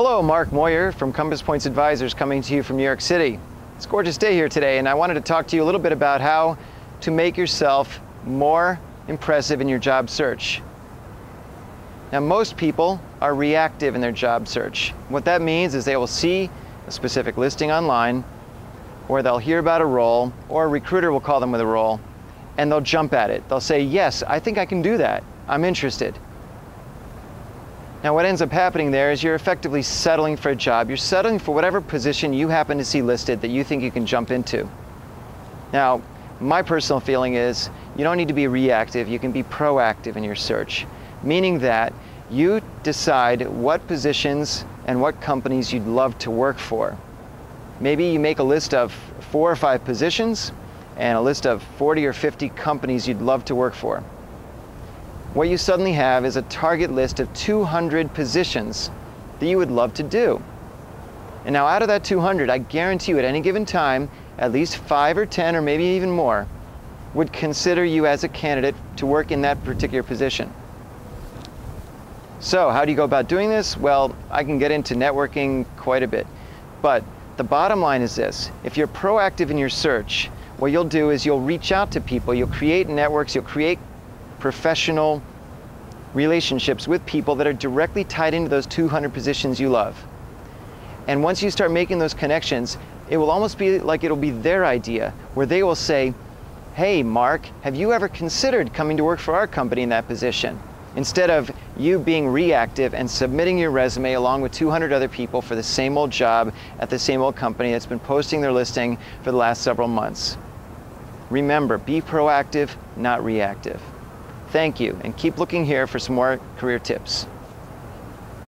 Hello, Mark Moyer from Compass Points Advisors coming to you from New York City. It's a gorgeous day here today, and I wanted to talk to you a little bit about how to make yourself more impressive in your job search. Now, most people are reactive in their job search. What that means is they will see a specific listing online, or they'll hear about a role, or a recruiter will call them with a role, and they'll jump at it. They'll say, Yes, I think I can do that. I'm interested. Now, what ends up happening there is you're effectively settling for a job. You're settling for whatever position you happen to see listed that you think you can jump into. Now, my personal feeling is you don't need to be reactive, you can be proactive in your search, meaning that you decide what positions and what companies you'd love to work for. Maybe you make a list of four or five positions and a list of 40 or 50 companies you'd love to work for what you suddenly have is a target list of 200 positions that you would love to do. And now out of that 200, I guarantee you at any given time, at least five or 10 or maybe even more would consider you as a candidate to work in that particular position. So how do you go about doing this? Well, I can get into networking quite a bit. But the bottom line is this, if you're proactive in your search, what you'll do is you'll reach out to people, you'll create networks, you'll create professional relationships with people that are directly tied into those 200 positions you love. And once you start making those connections, it will almost be like it'll be their idea, where they will say, Hey, Mark, have you ever considered coming to work for our company in that position? Instead of you being reactive and submitting your resume along with 200 other people for the same old job at the same old company that's been posting their listing for the last several months. Remember, be proactive, not reactive. Thank you, and keep looking here for some more career tips.